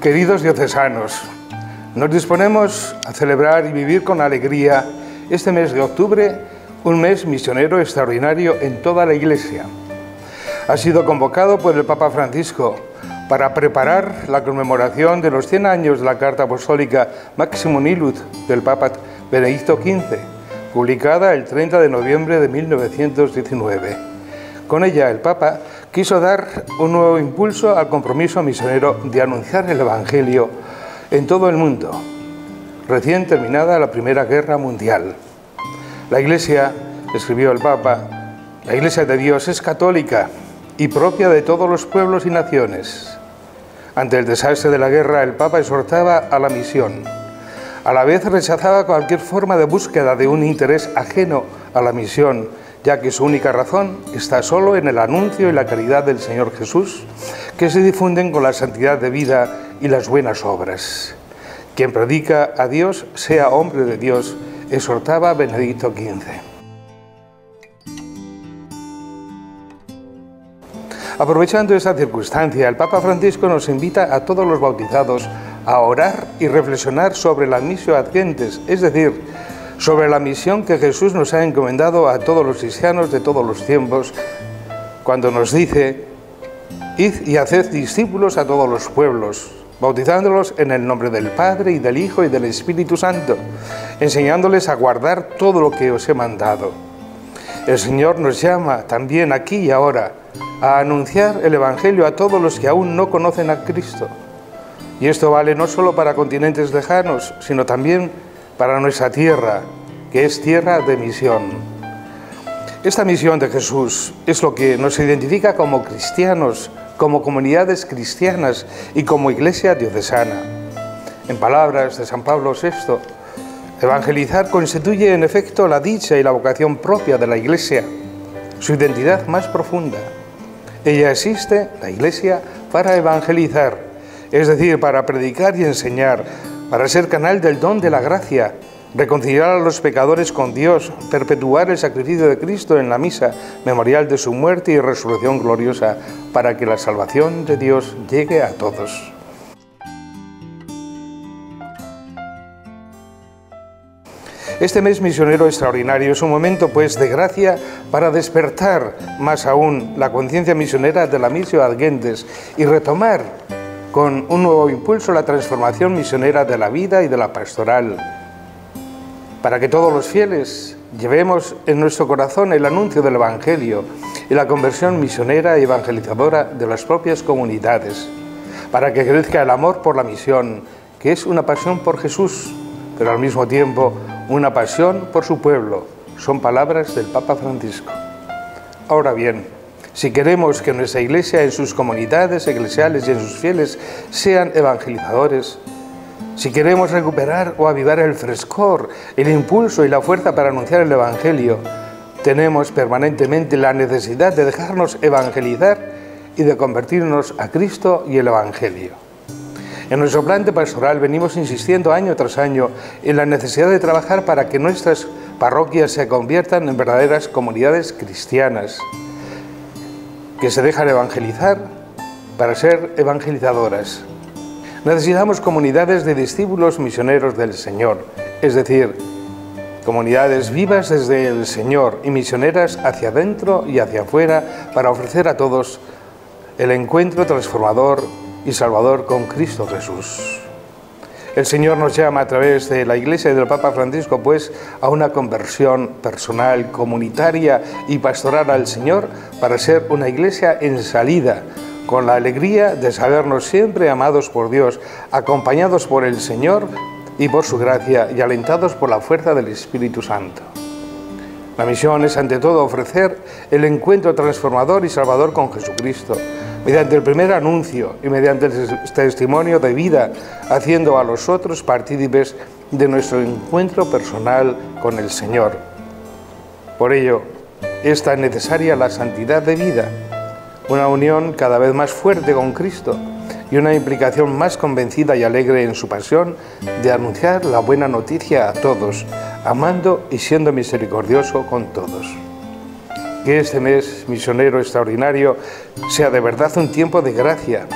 Queridos diocesanos, nos disponemos a celebrar y vivir con alegría este mes de octubre, un mes misionero extraordinario en toda la Iglesia. Ha sido convocado por el Papa Francisco para preparar la conmemoración de los 100 años de la Carta Apostólica Maximo Nilud del Papa Benedicto XV, publicada el 30 de noviembre de 1919. Con ella el Papa quiso dar un nuevo impulso al compromiso misionero de anunciar el Evangelio en todo el mundo, recién terminada la Primera Guerra Mundial. La Iglesia, escribió el Papa, la Iglesia de Dios es católica y propia de todos los pueblos y naciones. Ante el desastre de la guerra, el Papa exhortaba a la misión. A la vez rechazaba cualquier forma de búsqueda de un interés ajeno a la misión ya que su única razón está solo en el anuncio y la caridad del Señor Jesús, que se difunden con la santidad de vida y las buenas obras. Quien predica a Dios, sea hombre de Dios, exhortaba Benedicto XV. Aprovechando esta circunstancia, el Papa Francisco nos invita a todos los bautizados a orar y reflexionar sobre la misión ad es decir, sobre la misión que Jesús nos ha encomendado a todos los cristianos de todos los tiempos, cuando nos dice, id y haced discípulos a todos los pueblos, bautizándolos en el nombre del Padre y del Hijo y del Espíritu Santo, enseñándoles a guardar todo lo que os he mandado. El Señor nos llama también aquí y ahora a anunciar el Evangelio a todos los que aún no conocen a Cristo. Y esto vale no solo para continentes lejanos, sino también para nuestra tierra, que es tierra de misión. Esta misión de Jesús es lo que nos identifica como cristianos, como comunidades cristianas y como iglesia diocesana. En palabras de San Pablo VI, evangelizar constituye en efecto la dicha y la vocación propia de la iglesia, su identidad más profunda. Ella existe, la iglesia, para evangelizar, es decir, para predicar y enseñar, para ser canal del don de la gracia, reconciliar a los pecadores con Dios, perpetuar el sacrificio de Cristo en la misa, memorial de su muerte y resurrección gloriosa, para que la salvación de Dios llegue a todos. Este mes misionero extraordinario es un momento pues de gracia para despertar más aún la conciencia misionera de la misión Adgentes y retomar con un nuevo impulso la transformación misionera de la vida y de la pastoral, para que todos los fieles llevemos en nuestro corazón el anuncio del Evangelio y la conversión misionera y evangelizadora de las propias comunidades, para que crezca el amor por la misión, que es una pasión por Jesús, pero al mismo tiempo una pasión por su pueblo. Son palabras del Papa Francisco. Ahora bien, si queremos que nuestra iglesia en sus comunidades eclesiales y en sus fieles sean evangelizadores, si queremos recuperar o avivar el frescor, el impulso y la fuerza para anunciar el Evangelio, tenemos permanentemente la necesidad de dejarnos evangelizar y de convertirnos a Cristo y el Evangelio. En nuestro plan de pastoral venimos insistiendo año tras año en la necesidad de trabajar para que nuestras parroquias se conviertan en verdaderas comunidades cristianas que se dejan evangelizar para ser evangelizadoras. Necesitamos comunidades de discípulos misioneros del Señor, es decir, comunidades vivas desde el Señor y misioneras hacia adentro y hacia afuera para ofrecer a todos el encuentro transformador y salvador con Cristo Jesús. El Señor nos llama a través de la Iglesia y del Papa Francisco, pues, a una conversión personal, comunitaria y pastoral al Señor para ser una iglesia en salida, con la alegría de sabernos siempre amados por Dios, acompañados por el Señor y por su gracia y alentados por la fuerza del Espíritu Santo. La misión es ante todo ofrecer el encuentro transformador y salvador con Jesucristo mediante el primer anuncio y mediante el testimonio de vida, haciendo a los otros partícipes de nuestro encuentro personal con el Señor. Por ello, es tan necesaria la santidad de vida, una unión cada vez más fuerte con Cristo y una implicación más convencida y alegre en su pasión de anunciar la buena noticia a todos, amando y siendo misericordioso con todos que este mes misionero extraordinario sea de verdad un tiempo de gracia,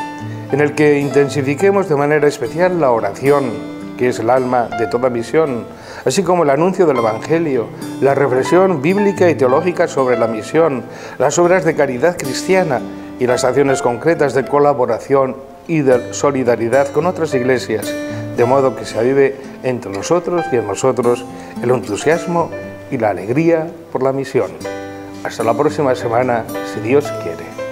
en el que intensifiquemos de manera especial la oración, que es el alma de toda misión, así como el anuncio del Evangelio, la reflexión bíblica y teológica sobre la misión, las obras de caridad cristiana y las acciones concretas de colaboración y de solidaridad con otras iglesias, de modo que se avive entre nosotros y en nosotros el entusiasmo y la alegría por la misión. Hasta la próxima semana, si Dios quiere.